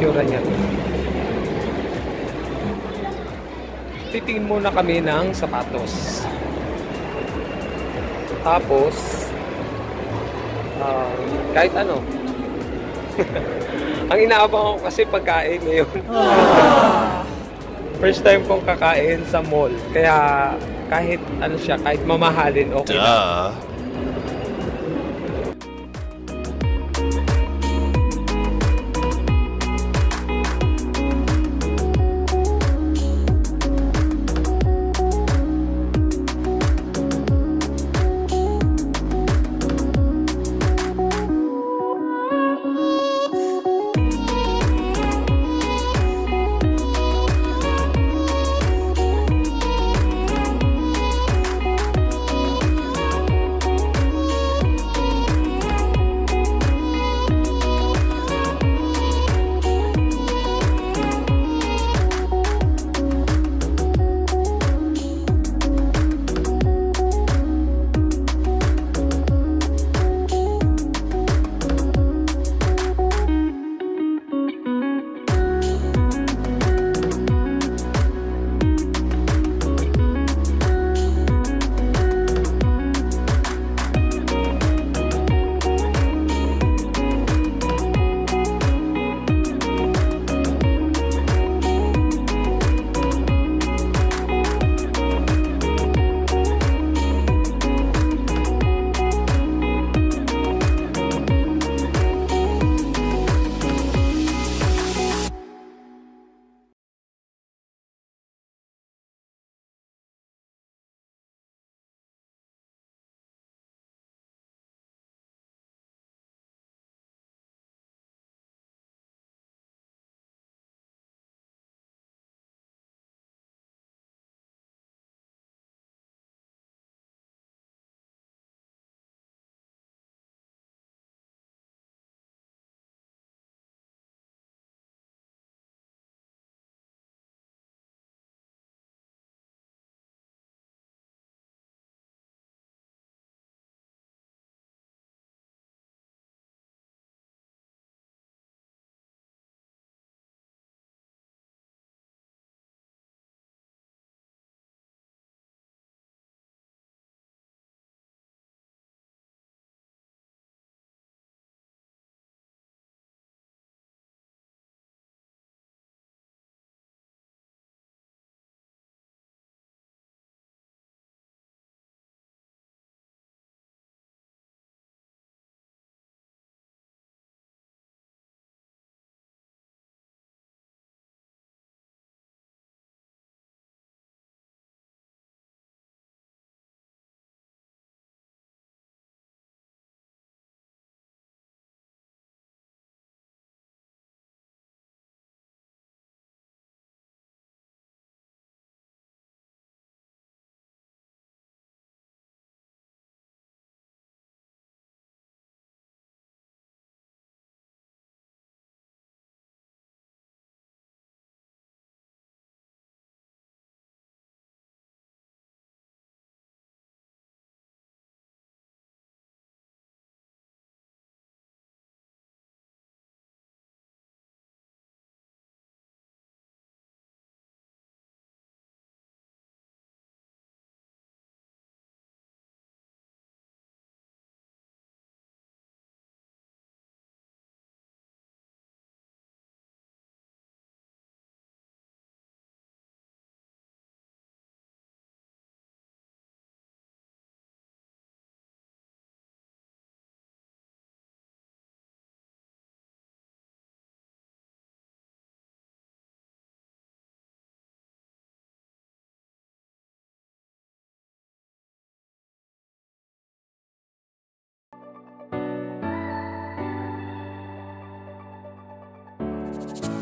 itsura niya. Titingin muna kami ng sapatos. Tapos, ah, kahit ano. Ang inaabang ko kasi pagkain ngayon. First time kong kakain sa mall. Kaya kahit ano siya, kahit mamahalin, okay. Duh. almost Bye.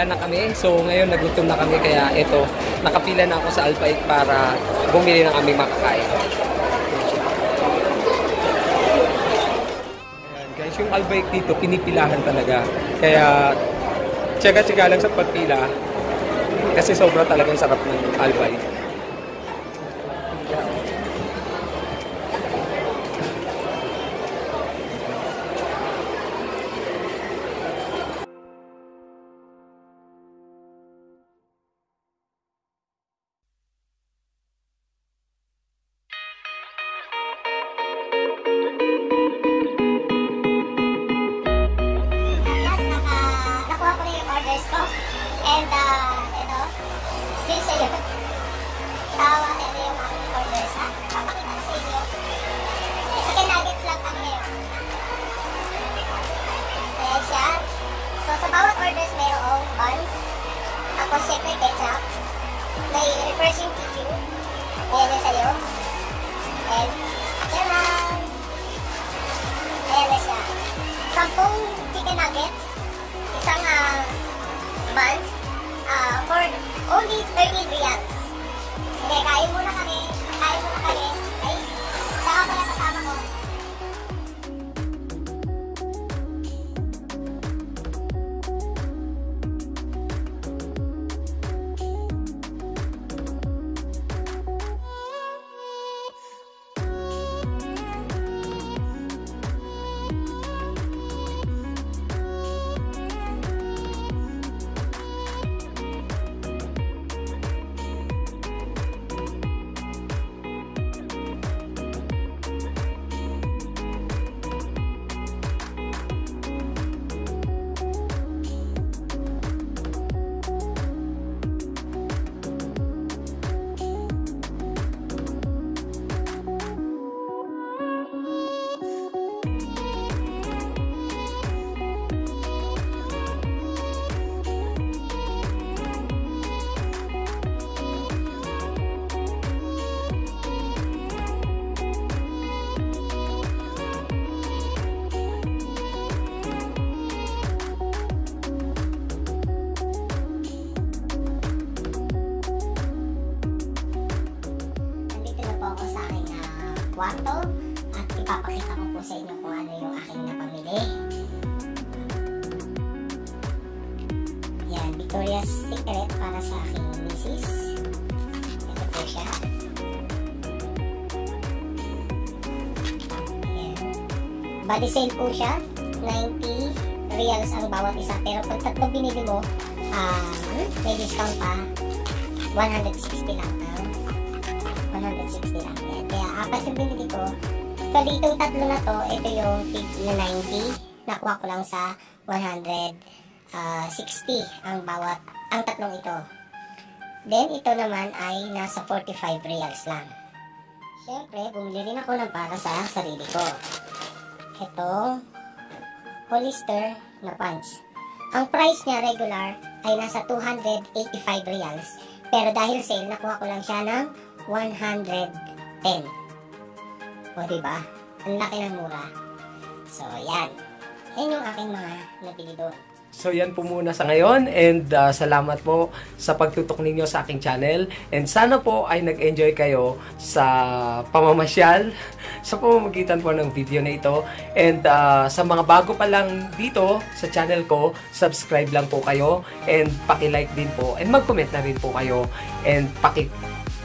Done na kami. So ngayon nagutom na kami kaya ito, nakapila na ako sa Alpha 8 para bumili ng aming makakain. Ayan, guys, yung Alpha 8 dito, pinipilahan talaga. Kaya, tsaga-tsaga lang sa pagpila. Kasi sobra talagang sarap ng Alpha 8. Kwarto at ipapakita ko po sa inyo kung ano yung aking napamili. Yan, Victoria's Secret para sa aking misis. Ito po siya. Yan. Body sale po siya. 90 reals ang bawat isa. Pero pag tatlo binili mo, ah, may discount pa. 160 lang. Ah. 160 lang. Yan. Kaya apat yung binili ko. Actually, itong tatlo na to, ito yung tig na 90. Nakuha ko lang sa 160 ang bawat, ang tatlong ito. Then, ito naman ay nasa 45 reals lang. Siyempre, bumili rin ako ng para sa sarili ko. Itong Hollister na pants. Ang price niya regular ay nasa 285 reals. Pero dahil sale, nakuha ko lang siya ng 110. O, diba? Ang laki ng mura. So, yan. Yan yung aking mga nabili doon. So yan po muna sa ngayon and uh, salamat po sa pagtutok ninyo sa aking channel and sana po ay nag-enjoy kayo sa pamamasyal sa pamamagitan po ng video na ito and uh, sa mga bago pa lang dito sa channel ko subscribe lang po kayo and paki-like din po and mag-comment na rin po kayo and paki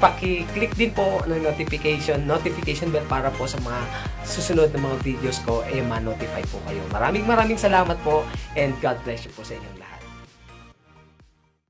paki-click din po ng notification notification bell para po sa mga susunod na mga videos ko eh ma-notify po kayo. Maraming maraming salamat po and God bless you po sa inyong